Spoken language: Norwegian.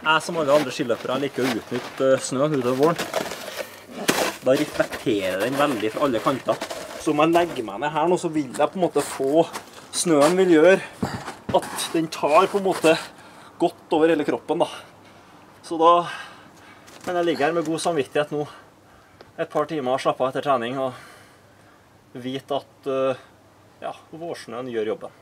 jeg som alle andre skiløpere liker å utnytte eh, snøen utover våren. Da reflekterer den veldig fra alle kanter. Så om jeg legger meg ned her nå, så vil jeg på en måte få Snøen vil gjøre at den tar på en måte godt over hele kroppen, da. Så da Men jeg ligger her med god samvittighet nå et par timer og slapper av etter trening og vite at eh, ja, vårsnøen gjør jobben.